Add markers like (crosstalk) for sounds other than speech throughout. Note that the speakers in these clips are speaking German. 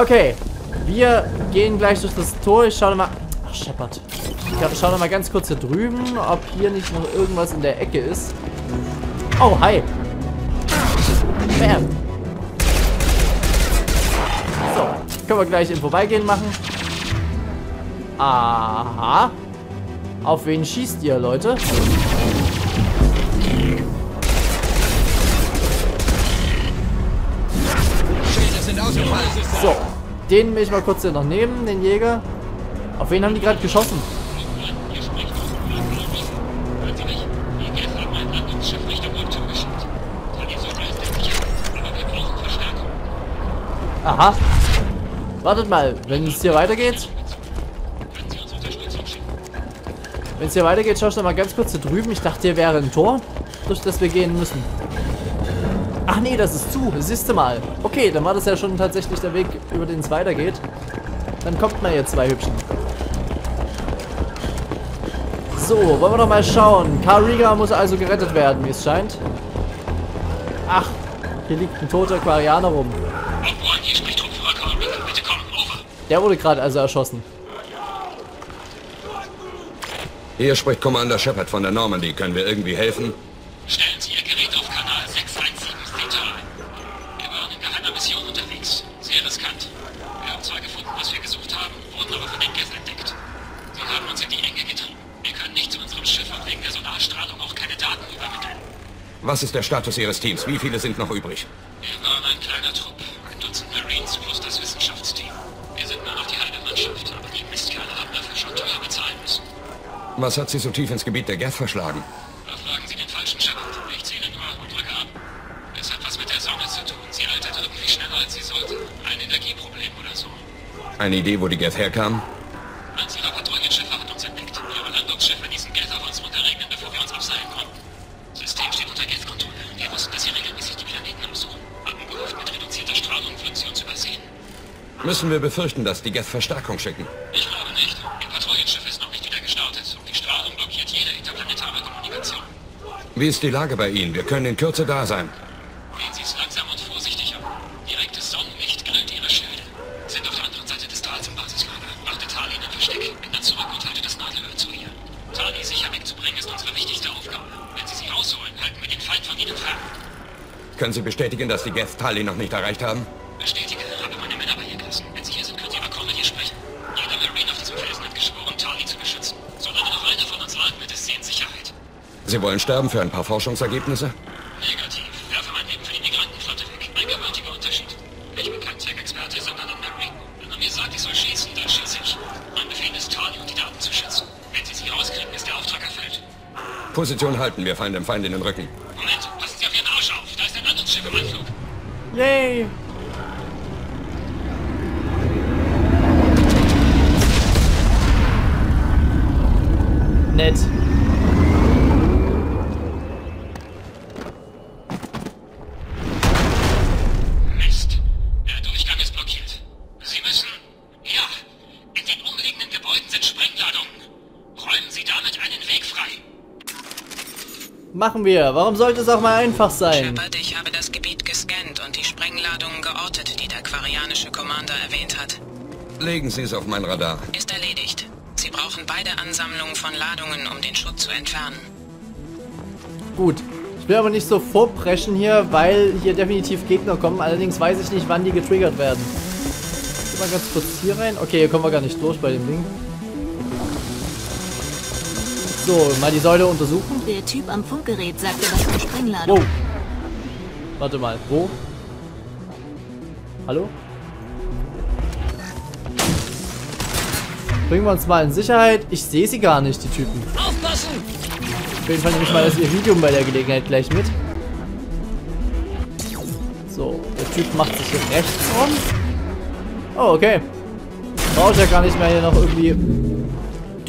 Okay. Wir gehen gleich durch das Tor. Ich schaue mal... Ach, Shepard. Ich schaue mal ganz kurz hier drüben, ob hier nicht noch irgendwas in der Ecke ist. Oh, hi. Bam. So. Können wir gleich im Vorbeigehen machen. Aha. Auf wen schießt ihr, Leute? So, den will ich mal kurz hier noch nehmen, den Jäger. Auf wen haben die gerade geschossen? Aha. Wartet mal, wenn es hier weitergeht. Wenn es hier weitergeht, schau ich noch mal ganz kurz hier drüben. Ich dachte, hier wäre ein Tor, durch das wir gehen müssen. Ach nee, das ist zu. Siehst du mal. Okay, dann war das ja schon tatsächlich der Weg, über den es weitergeht. Dann kommt man jetzt zwei Hübschen. So, wollen wir doch mal schauen. Kariga muss also gerettet werden, wie es scheint. Ach, hier liegt ein toter Quarianer rum. Der wurde gerade also erschossen. Hier spricht Commander Shepard von der Normandy. Können wir irgendwie helfen? Stellen Sie Ihr Gerät auf Kanal 617 Central. Wir waren in geheimer Mission unterwegs. Sehr riskant. Wir haben zwar gefunden, was wir gesucht haben, wurden aber von den Geth entdeckt. Sie haben uns in die Enge getrieben. Wir können nicht zu unserem Schiff und wegen der Solarstrahlung auch keine Daten übermitteln. Was ist der Status Ihres Teams? Wie viele sind noch übrig? Wir waren ein kleiner Trupp. Ein Dutzend Marines plus das Wissenschaftsteam. Wir sind nur noch die halbe Mannschaft, aber die Mistkerle haben dafür schon teuer bezahlen müssen. Was hat Sie so tief ins Gebiet der Geth verschlagen? Da fragen Sie den falschen Shepard. Ich zähle nur und drücke ab. Es hat was mit der Sonne zu tun. Sie altert irgendwie schneller, als sie sollte. Ein Energieproblem oder so. Eine Idee, wo die Geth herkamen? Müssen wir befürchten, dass die Geth Verstärkung schicken? Ich glaube nicht. Ihr Patrouillenschiff ist noch nicht wieder gestartet und die Strahlung blockiert jede interplanetare Kommunikation. Wie ist die Lage bei Ihnen? Wir können in Kürze da sein. Gehen Sie es langsam und vorsichtig an. Direktes Sonnenlicht grillt Ihre Schilde. Sind auf der anderen Seite des Tals im Basislager. Achtet Tali in ein Versteck. Ändert zurück und haltet das Nadelöhr zu ihr. Tali sicher wegzubringen ist unsere wichtigste Aufgabe. Wenn Sie sie rausholen, halten wir den Feind von Ihnen fern. Können Sie bestätigen, dass die Geth Tali noch nicht erreicht haben? Sie wollen sterben für ein paar Forschungsergebnisse? Negativ. Werfe mein Leben für die Migrantenflotte weg. Ein gewaltiger Unterschied. Ich bin kein Tech-Experte, sondern ein Marine. Wenn man mir sagt, ich soll schießen, dann schieße ich. Mein Befehl ist, Tali und die Daten zu schützen. Wenn Sie sie rauskriegen, ist der Auftrag erfüllt. Position halten, wir fallen dem Feind in den Rücken. Moment, passen Sie auf Ihren Arsch auf. Da ist ein Landungsschiff im Anflug. Yay! Nett. Mist. Der Durchgang ist blockiert. Sie müssen... Ja, in den umliegenden Gebäuden sind Sprengladungen. Räumen Sie damit einen Weg frei. Machen wir. Warum sollte es auch mal einfach sein? Shepard, ich habe das Gebiet gescannt und die Sprengladungen geortet, die der quarianische Commander erwähnt hat. Legen Sie es auf mein Radar. Ist erledigt. Sie brauchen beide Ansammlungen von Ladungen, um den Schutt zu entfernen. Gut. Ich will aber nicht so vorpreschen hier, weil hier definitiv Gegner kommen. Allerdings weiß ich nicht, wann die getriggert werden. Geh mal ganz kurz hier rein. Okay, hier kommen wir gar nicht durch bei dem Ding. So, mal die Säule untersuchen. Der Typ am Funkgerät sagte was von Sprengladung. Wow. Warte mal, wo? Hallo? Bringen wir uns mal in Sicherheit. Ich sehe sie gar nicht, die Typen. Aufpassen! Auf jeden Fall nehme ich mal das ihr Video bei der Gelegenheit gleich mit. So, der Typ macht sich hier rechts rum. Oh, okay. Brauche ich ja gar nicht mehr hier noch irgendwie...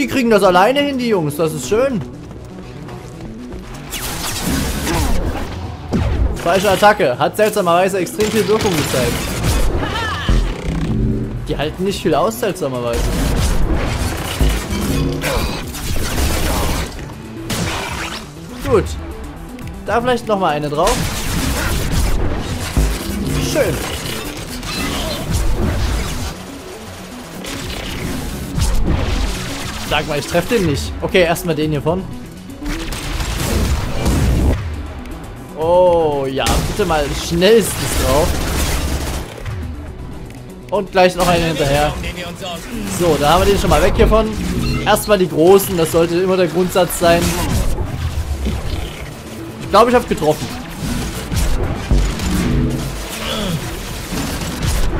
Die kriegen das alleine hin, die Jungs. Das ist schön. Falsche Attacke. Hat seltsamerweise extrem viel Wirkung gezeigt. Die halten nicht viel aus, seltsamerweise. Gut. Da vielleicht noch mal eine drauf. Schön. Sag mal, ich treffe den nicht. Okay, erstmal den hier von. Oh, ja, bitte mal schnellstens drauf. Und gleich noch einen hinterher. So, da haben wir den schon mal weg hiervon. Erstmal die Großen, das sollte immer der Grundsatz sein. Ich glaube, ich habe getroffen.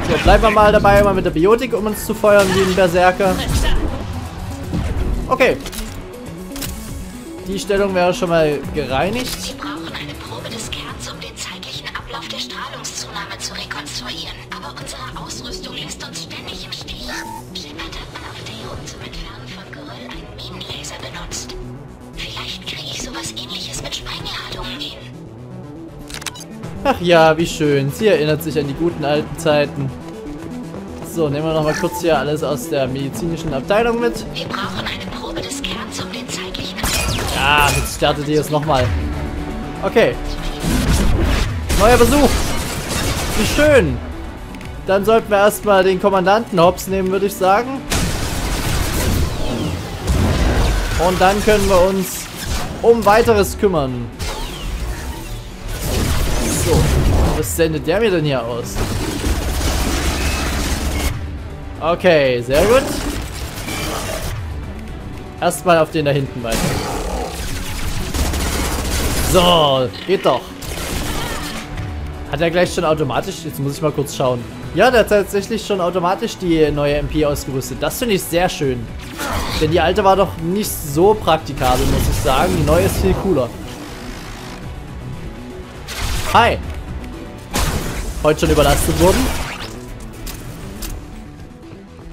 So, bleiben wir mal dabei, mal mit der Biotik, um uns zu feuern wie ein Berserker. Okay. Die Stellung wäre schon mal gereinigt. Sie brauchen eine Probe des Kerns, um den zeitlichen Ablauf der Strahlungszunahme zu rekonstruieren. Aber unsere Ausrüstung lässt uns ständig im Stich. Shepard hat man auf Theo zum Entfernen von Geröll einen Minenlaser benutzt. Vielleicht kriege ich sowas ähnliches mit Sprengladungen hin. Ach ja, wie schön. Sie erinnert sich an die guten alten Zeiten. So, nehmen wir noch mal kurz hier alles aus der medizinischen Abteilung mit. Wir brauchen eine Ja, jetzt startet ihr es nochmal. Okay. Neuer Besuch. Wie schön. Dann sollten wir erstmal den Kommandanten Hobbs nehmen, würde ich sagen. Und dann können wir uns um weiteres kümmern. So. Was sendet der mir denn hier aus? Okay, sehr gut. Erstmal auf den da hinten weiter. So, geht doch. Hat er gleich schon automatisch? Jetzt muss ich mal kurz schauen. Ja, der hat tatsächlich schon automatisch die neue MP ausgerüstet. Das finde ich sehr schön. Denn die alte war doch nicht so praktikabel, muss ich sagen. Die neue ist viel cooler. Hi. Heute schon überlastet worden.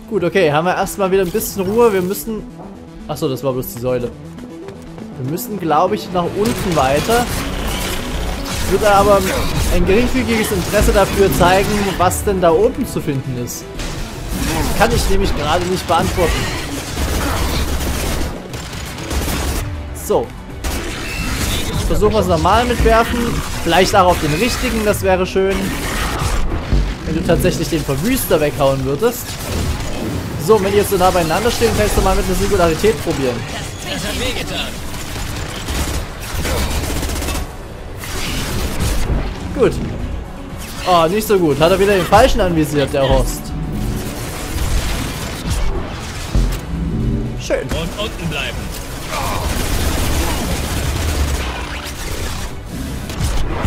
Gut, okay. Haben wir erstmal wieder ein bisschen Ruhe. Wir müssen... Achso, das war bloß die Säule. Wir müssen, glaube ich, nach unten weiter. Ich würde aber ein geringfügiges Interesse dafür zeigen, was denn da oben zu finden ist. Kann ich nämlich gerade nicht beantworten. So. Versuchen wir es nochmal mit werfen. Vielleicht auch auf den richtigen, das wäre schön. Wenn du tatsächlich den Verwüster weghauen würdest. So, wenn die jetzt so nah beieinander stehen, kannst du mal mit einer Singularität probieren. Das hat. Gut. Oh, nicht so gut. Hat er wieder den falschen anvisiert, der Horst. Schön. Und unten bleiben.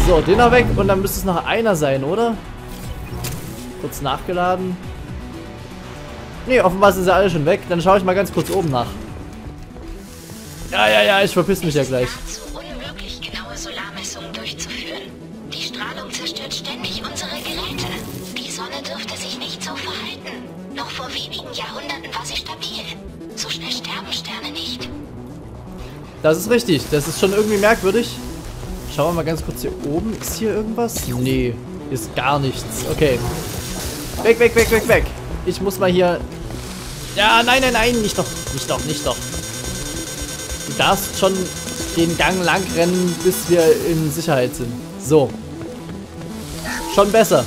So, den noch weg und dann müsste es noch einer sein, oder? Kurz nachgeladen. Nee, offenbar sind sie alle schon weg. Dann schaue ich mal ganz kurz oben nach. Ja, ja, ja, ich verpiss mich ja gleich. Sonne dürfte sich nicht so verhalten. Noch vor wenigen Jahrhunderten war sie stabil. So schnell sterben Sterne nicht. Das ist richtig. Das ist schon irgendwie merkwürdig. Schauen wir mal ganz kurz hier oben. Ist hier irgendwas? Nee, ist gar nichts. Okay. Weg, weg, weg, weg, weg. Ich muss mal hier... Ja, nein, nein, nein. Nicht doch. Nicht doch, nicht doch. Du darfst schon den Gang lang rennen, bis wir in Sicherheit sind. So. Schon besser.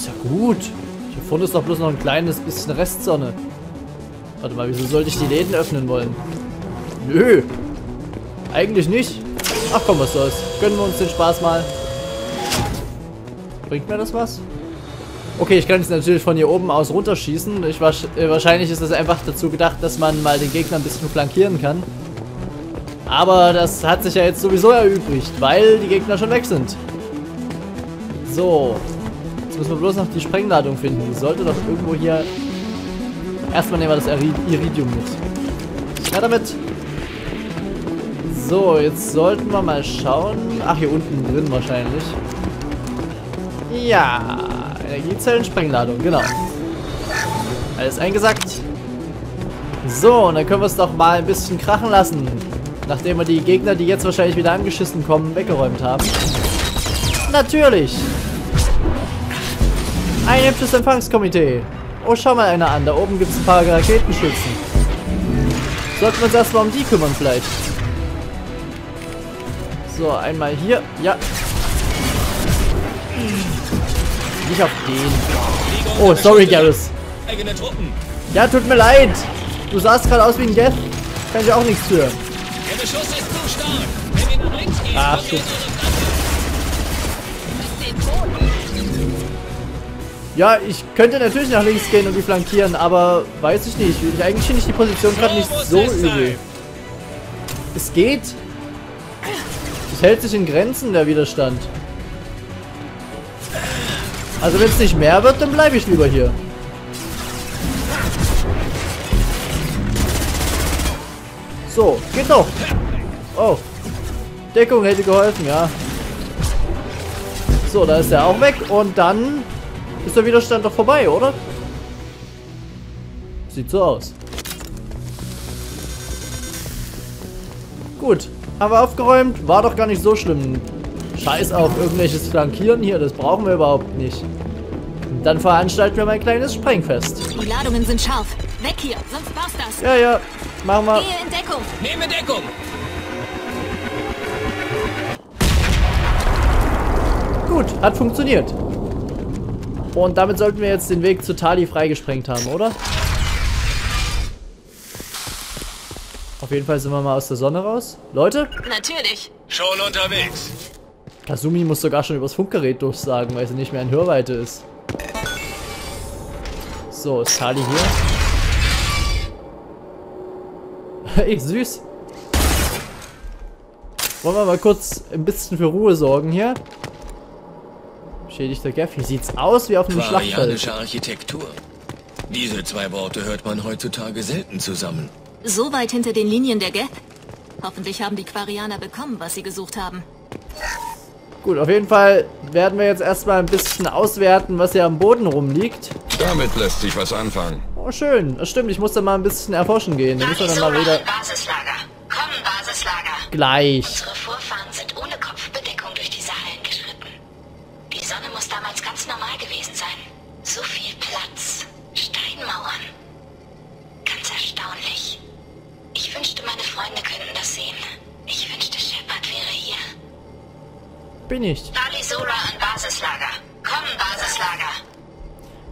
Ist ja gut. Hier vorne ist doch bloß noch ein kleines bisschen Restsonne. Warte mal, wieso sollte ich die Läden öffnen wollen? Nö. Eigentlich nicht. Ach komm, was soll's. Gönnen wir uns den Spaß mal. Bringt mir das was? Okay, ich kann jetzt natürlich von hier oben aus runterschießen. Ich, äh, wahrscheinlich ist das einfach dazu gedacht, dass man mal den Gegner ein bisschen flankieren kann. Aber das hat sich ja jetzt sowieso erübrigt, weil die Gegner schon weg sind. So. Müssen wir bloß noch die Sprengladung finden. Die sollte doch irgendwo hier... Erstmal nehmen wir das Iri- Iridium mit. Ja, damit. So, jetzt sollten wir mal schauen. Ach, hier unten drin wahrscheinlich. Ja, Energiezellen, Sprengladung, genau. Alles eingesackt. So, und dann können wir es doch mal ein bisschen krachen lassen. Nachdem wir die Gegner, die jetzt wahrscheinlich wieder angeschissen kommen, weggeräumt haben. Natürlich. Ein hübsches Empfangskomitee. Oh, schau mal einer an. Da oben gibt es ein paar Raketenschützen. Sollten wir uns erstmal um die kümmern vielleicht. So, einmal hier. Ja. Nicht auf den. Oh, sorry, Garrus. Ja, tut mir leid. Du sahst gerade aus wie ein Geth. Kann ich auch nichts für. Der Beschuss Ja, ich könnte natürlich nach links gehen und die flankieren, aber weiß ich nicht. Ich- Eigentlich finde ich die Position gerade nicht so übel. Es geht. Es hält sich in Grenzen, der Widerstand. Also wenn es nicht mehr wird, dann bleibe ich lieber hier. So, geht doch. Oh. Deckung hätte geholfen, ja. So, da ist er auch weg und dann ist der Widerstand doch vorbei, oder? Sieht so aus. Gut, haben wir aufgeräumt. War doch gar nicht so schlimm. Scheiß auf irgendwelches Flankieren hier, das brauchen wir überhaupt nicht. Dann veranstalten wir mal ein kleines Sprengfest. Die Ladungen sind scharf. Weg hier, sonst war's das. Ja, ja, machen wir. Gehe in Deckung. Nehme Deckung. Gut, hat funktioniert. Und damit sollten wir jetzt den Weg zu Tali freigesprengt haben, oder? Auf jeden Fall sind wir mal aus der Sonne raus. Leute, Natürlich. Schon unterwegs. Kasumi muss sogar schon übers Funkgerät durchsagen, weil sie nicht mehr in Hörweite ist. So, ist Tali hier? (laughs) Ey, süß. Wollen wir mal kurz ein bisschen für Ruhe sorgen hier? Schädigter Gaff. Wie sieht's aus wie auf einem Schlachtfeld? Quarianische Architektur. Diese zwei Worte hört man heutzutage selten zusammen. So weit hinter den Linien der Geth. Hoffentlich haben die Quarianer bekommen, was sie gesucht haben. Gut, auf jeden Fall werden wir jetzt erstmal ein bisschen auswerten, was hier am Boden rumliegt. Damit lässt sich was anfangen. Oh, schön. Das stimmt, ich muss da mal ein bisschen erforschen gehen. Da müssen wir dann mal wieder... Basislager. Komm, Basislager. Gleich. Unsere Bin ich. Balisora an Basislager. Komm, Basislager.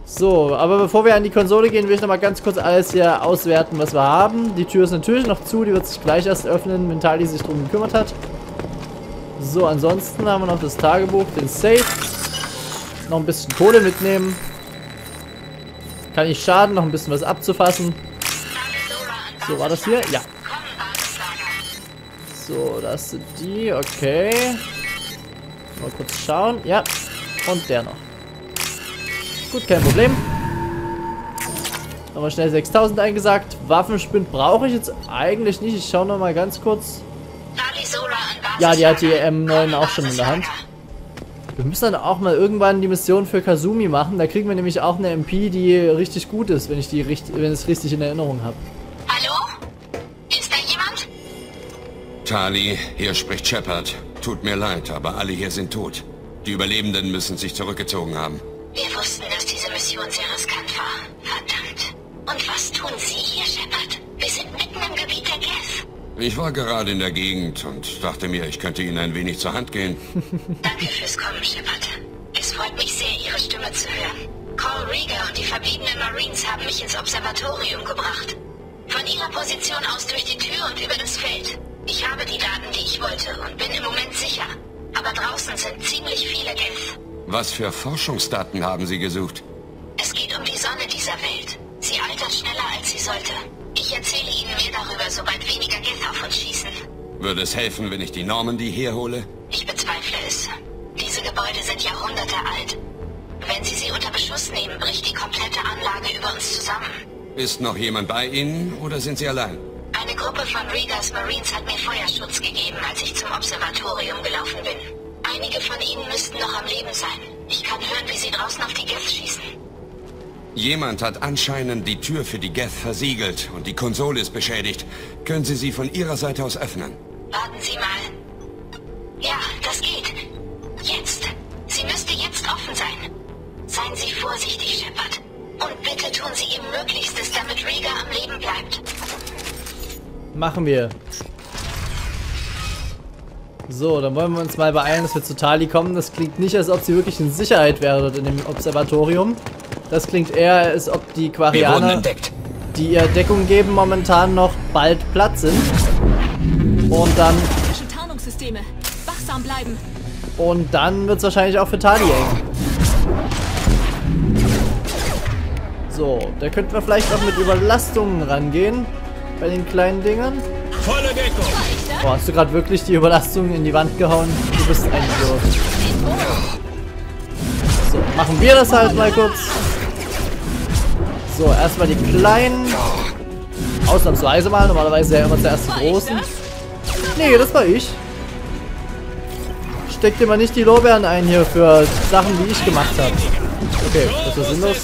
So, aber bevor wir an die Konsole gehen, will ich noch mal ganz kurz alles hier auswerten, was wir haben. Die Tür ist natürlich noch zu, die wird sich gleich erst öffnen, wenn Tali sich drum gekümmert hat. So, ansonsten haben wir noch das Tagebuch, den Safe. Noch ein bisschen Kohle mitnehmen. Kann nicht schaden, noch ein bisschen was abzufassen. So, war das hier? Ja. So, das sind die, okay. Mal kurz schauen. Ja, und der noch. Gut, kein Problem. Haben wir schnell 6000 eingesagt. Waffenspind brauche ich jetzt eigentlich nicht. Ich schaue noch mal ganz kurz. Ja, die hat die M9 Komm, auch schon in der Hand. Wir müssen dann auch mal irgendwann die Mission für Kazumi machen. Da kriegen wir nämlich auch eine MP, die richtig gut ist, wenn ich die richtig, wenn ich es richtig in Erinnerung habe. Hallo? Ist da jemand? Tali, hier spricht Shepard. Tut mir leid, aber alle hier sind tot. Die Überlebenden müssen sich zurückgezogen haben. Wir wussten, dass diese Mission sehr riskant war. Verdammt. Und was tun Sie hier, Shepard? Wir sind mitten im Gebiet der Geth. Ich war gerade in der Gegend und dachte mir, ich könnte Ihnen ein wenig zur Hand gehen. (laughs) Danke fürs Kommen, Shepard. Es freut mich sehr, Ihre Stimme zu hören. Cole Rieger und die verbliebenen Marines haben mich ins Observatorium gebracht. Von Ihrer Position aus durch die Tür und über das Feld. Ich habe die Daten, die ich wollte und bin im Moment sicher. Aber draußen sind ziemlich viele Geth. Was für Forschungsdaten haben Sie gesucht? Es geht um die Sonne dieser Welt. Sie altert schneller, als sie sollte. Ich erzähle Ihnen mehr darüber, sobald weniger Geth auf uns schießen. Würde es helfen, wenn ich die Normandy herhole? Ich bezweifle es. Diese Gebäude sind Jahrhunderte alt. Wenn Sie sie unter Beschuss nehmen, bricht die komplette Anlage über uns zusammen. Ist noch jemand bei Ihnen oder sind Sie allein? Eine Gruppe von Regas Marines hat mir Feuerschutz gegeben, als ich zum Observatorium gelaufen bin. Einige von ihnen müssten noch am Leben sein. Ich kann hören, wie sie draußen auf die Geth schießen. Jemand hat anscheinend die Tür für die Geth versiegelt und die Konsole ist beschädigt. Können Sie sie von Ihrer Seite aus öffnen? Warten Sie mal. Ja, das geht. Jetzt. Sie müsste jetzt offen sein. Seien Sie vorsichtig, Shepard. Und bitte tun Sie Ihr Möglichstes, damit Rieger am Leben bleibt. Machen wir. So, dann wollen wir uns mal beeilen, dass wir zu Tali kommen. Das klingt nicht, als ob sie wirklich in Sicherheit wäre dort in dem Observatorium. Das klingt eher, als ob die Quarianer die ihr Deckung geben, momentan noch bald platt sind. Und dann, Technische Tarnungssysteme. Wachsam bleiben. und dann wird es wahrscheinlich auch für Tali eng. So, da könnten wir vielleicht auch mit Überlastungen rangehen. Bei den kleinen Dingern. Volle Deckung. Boah, hast du gerade wirklich die Überlastung in die Wand gehauen? Du bist ein Idiot. So, machen wir das halt mal kurz. So, erstmal die kleinen. Ausnahmsweise mal. Normalerweise ja immer zuerst die großen. Nee, das war ich. Steck dir mal nicht die Lorbeeren ein hier für Sachen, die ich gemacht habe. Okay, das war sinnlos.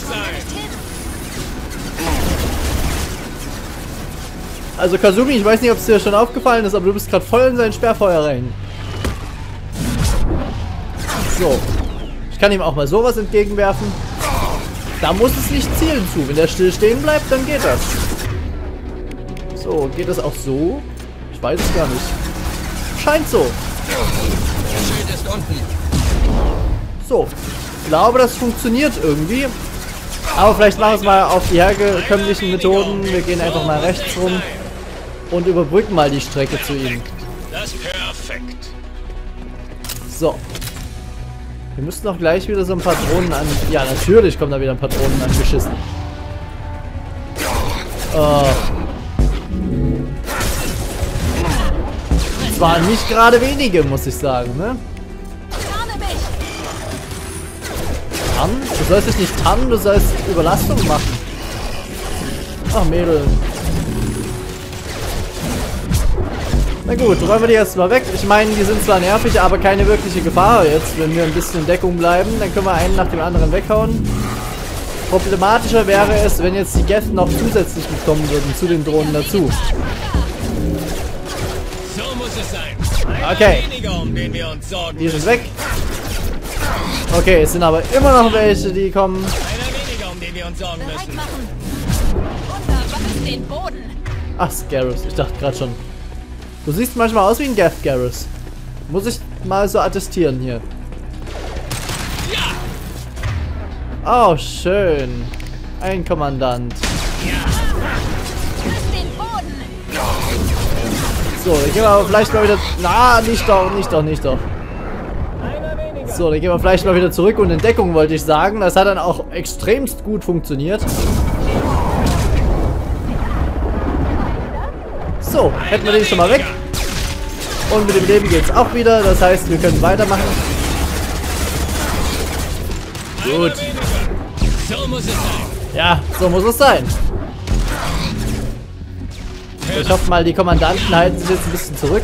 Also Kazumi, ich weiß nicht, ob es dir schon aufgefallen ist, aber du bist gerade voll in sein Sperrfeuer rein. So. Ich kann ihm auch mal sowas entgegenwerfen. Da muss es nicht zielen zu. Wenn der still stehen bleibt, dann geht das. So, geht das auch so? Ich weiß es gar nicht. Scheint so. So. Ich glaube, das funktioniert irgendwie. Aber vielleicht machen wir es mal auf die herkömmlichen Methoden. Wir gehen einfach mal rechts rum und überbrücken mal die Strecke zu ihm. Das ist perfekt. So. Wir müssten auch gleich wieder so ein paar Drohnen an... Ja, natürlich kommen da wieder ein paar Drohnen angeschissen. Oh. Zwar nicht gerade wenige, muss ich sagen, ne? Tarn? Du sollst dich nicht tarnen, du sollst Überlastung machen. Ach, Mädel. Na gut, räumen wir die jetzt mal weg. Ich meine, die sind zwar nervig, aber keine wirkliche Gefahr jetzt. Wenn wir ein bisschen in Deckung bleiben, dann können wir einen nach dem anderen weghauen. Problematischer wäre es, wenn jetzt die Geth noch zusätzlich mitkommen würden zu den Drohnen dazu. So muss es sein. Einer Okay. Die ist müssen. weg. Okay, es sind aber immer noch welche, die kommen. Um? Ach, Scarus. Ich dachte gerade schon. Du siehst manchmal aus wie ein Gaff, Garrus. Muss ich mal so attestieren hier. Oh, schön. Ein Kommandant. So, dann gehen wir aber vielleicht mal wieder... Na, nicht doch, nicht doch, nicht doch. So, dann gehen wir vielleicht mal wieder zurück und in Deckung, wollte ich sagen. Das hat dann auch extremst gut funktioniert. So, hätten wir den schon mal weg. Und mit dem Leben geht's auch wieder. Das heißt, wir können weitermachen. Gut. Ja, so muss es sein. Ich hoffe mal, die Kommandanten halten sich jetzt ein bisschen zurück.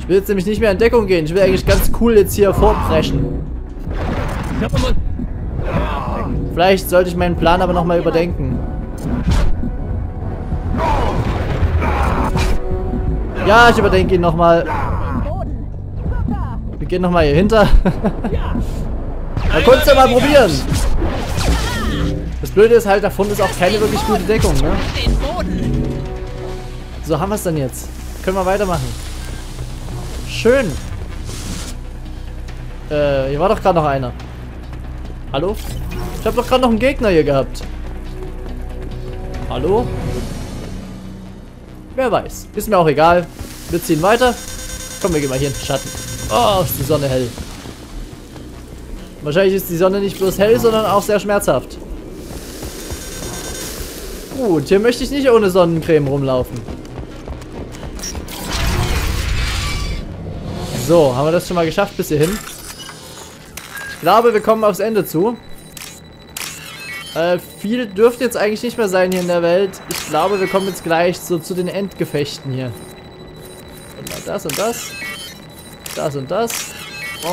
Ich will jetzt nämlich nicht mehr in Deckung gehen. Ich will eigentlich ganz cool jetzt hier vorpreschen. Vielleicht sollte ich meinen Plan aber nochmal überdenken. Ja, ich überdenke ihn nochmal. Wir gehen nochmal hier hinter. (laughs) Man konnte es ja mal probieren. Das Blöde ist halt, davon ist auch keine wirklich gute Deckung, ne? So, haben wir es dann jetzt. Können wir weitermachen. Schön. Äh, hier war doch gerade noch einer. Hallo? Ich habe doch gerade noch einen Gegner hier gehabt. Hallo? Wer weiß. Ist mir auch egal. Wir ziehen weiter. Komm, wir gehen mal hier in den Schatten. Oh, ist die Sonne hell. Wahrscheinlich ist die Sonne nicht bloß hell, sondern auch sehr schmerzhaft. Gut, hier möchte ich nicht ohne Sonnencreme rumlaufen. So, haben wir das schon mal geschafft bis hierhin? Ich glaube, wir kommen aufs Ende zu. Äh, viel dürfte jetzt eigentlich nicht mehr sein hier in der Welt. Ich glaube, wir kommen jetzt gleich so zu den Endgefechten hier. Und das und das. Das und das.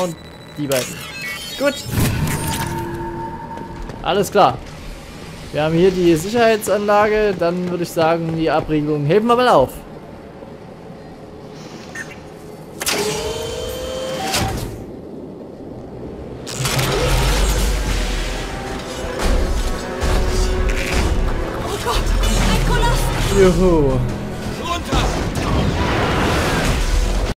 Und die beiden. Gut. Alles klar. Wir haben hier die Sicherheitsanlage. Dann würde ich sagen, die Abriegelung heben wir mal auf. Oh